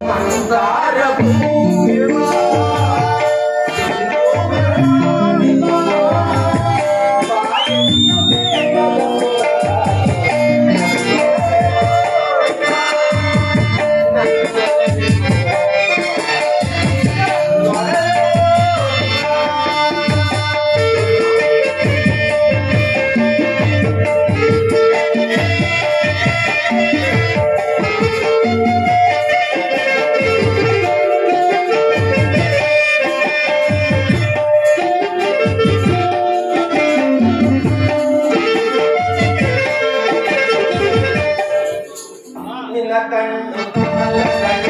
మందారపు கடல்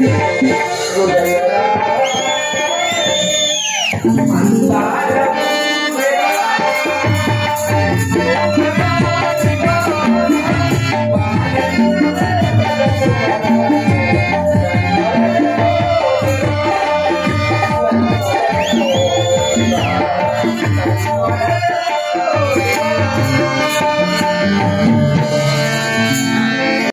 Sudara Mantara